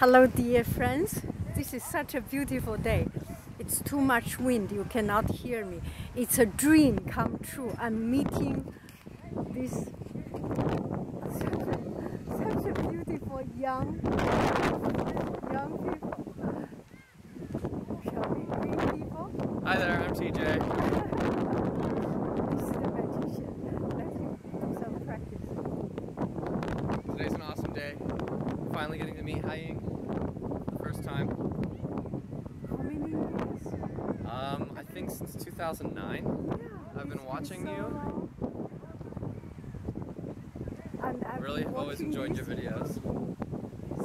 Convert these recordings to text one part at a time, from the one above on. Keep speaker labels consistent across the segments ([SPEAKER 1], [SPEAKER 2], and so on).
[SPEAKER 1] Hello, dear friends. This is such a beautiful day. It's too much wind, you cannot hear me. It's a dream come true. I'm meeting this such a, such a beautiful young young people. Shall we greet people?
[SPEAKER 2] Hi there, I'm TJ.
[SPEAKER 1] This is the magician. Let him do some practice.
[SPEAKER 2] Today's an awesome day. Finally getting to meet Haiying 2009.
[SPEAKER 1] Yeah,
[SPEAKER 2] I've been watching
[SPEAKER 1] so
[SPEAKER 2] you.
[SPEAKER 1] And I've
[SPEAKER 2] Really have always enjoyed your videos.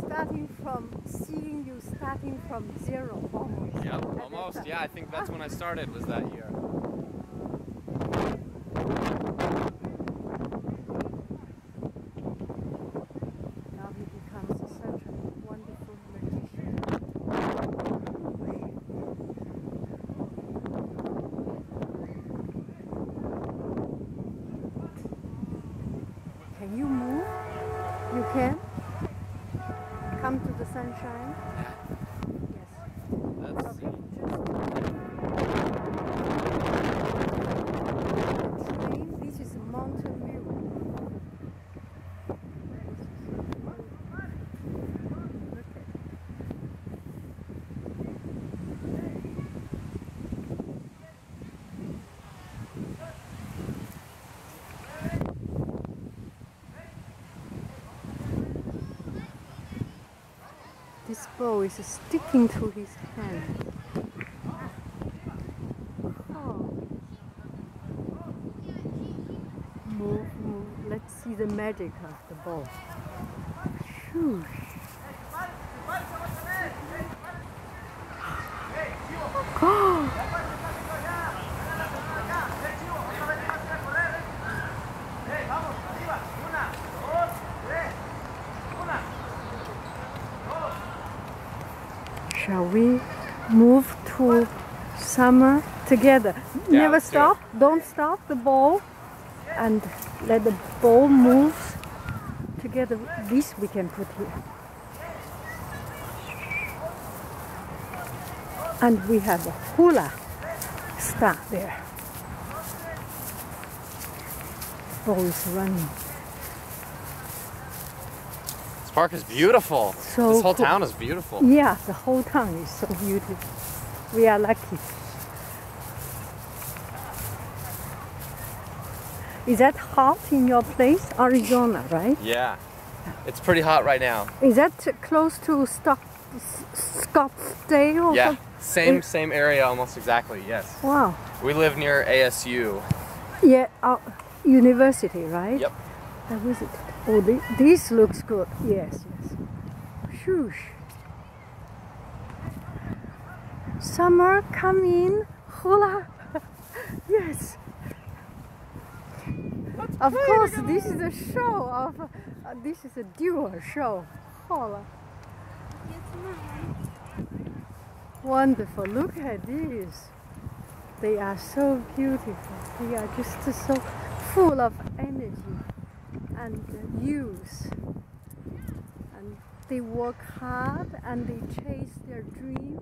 [SPEAKER 1] Starting from seeing you starting from zero almost.
[SPEAKER 2] Yep, almost. Yeah, I think that's when I started was that year.
[SPEAKER 1] Now he becomes such a wonderful magician. Can you move? You can? Come to the sunshine? Yes.
[SPEAKER 2] Let's
[SPEAKER 1] Okay,
[SPEAKER 2] see.
[SPEAKER 1] just train. This is Mountain View. Look at This bow is sticking to his hand. Move, move. Let's see the magic of the bow. Phew. Oh. Shall we move to summer together?
[SPEAKER 2] Yeah,
[SPEAKER 1] Never stop. Don't stop the ball and let the ball move together. This we can put here. And we have a hula star there. Ball is running.
[SPEAKER 2] Park is beautiful.
[SPEAKER 1] So
[SPEAKER 2] this whole
[SPEAKER 1] cool.
[SPEAKER 2] town is beautiful.
[SPEAKER 1] Yeah, the whole town is so beautiful. We are lucky. Is that hot in your place, Arizona, right?
[SPEAKER 2] Yeah. It's pretty hot right now.
[SPEAKER 1] Is that close to Stock, Scottsdale?
[SPEAKER 2] Yeah.
[SPEAKER 1] some-
[SPEAKER 2] Same
[SPEAKER 1] It-
[SPEAKER 2] same area almost exactly. Yes.
[SPEAKER 1] Wow.
[SPEAKER 2] We live near ASU.
[SPEAKER 1] Yeah, uh, university, right?
[SPEAKER 2] Yep.
[SPEAKER 1] I visited. Oh, thi- this looks good. Yes, yes. Shoosh. Summer, come in. Hula. yes. Of course, this is a show of. Uh, this is a dual show. Hula. Wonderful. Look at these. They are so beautiful. They are just so full of and uh. And they work hard and they chase their dream.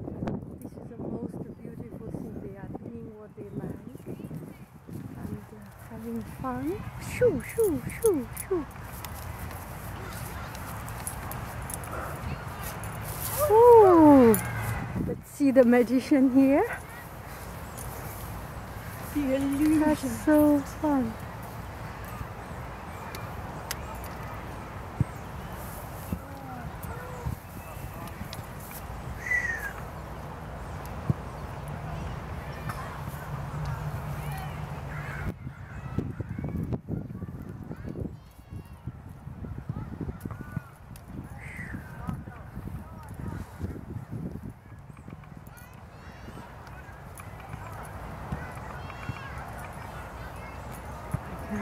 [SPEAKER 1] This is the most beautiful thing. They are doing what they like and uh, having fun. Shoo, shoo, shoo, shoo. Ooh. Let's see the magician here. That's so fun. This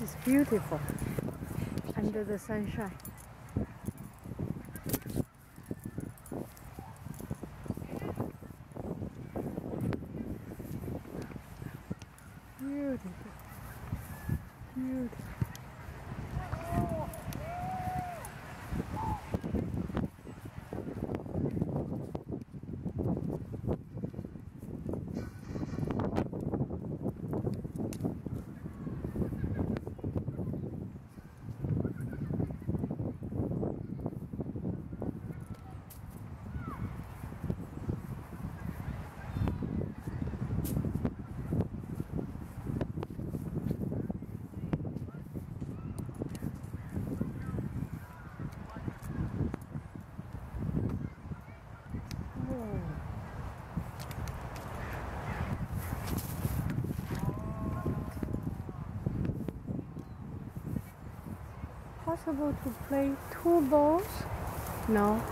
[SPEAKER 1] is beautiful under the sunshine. Possible to play two balls? No.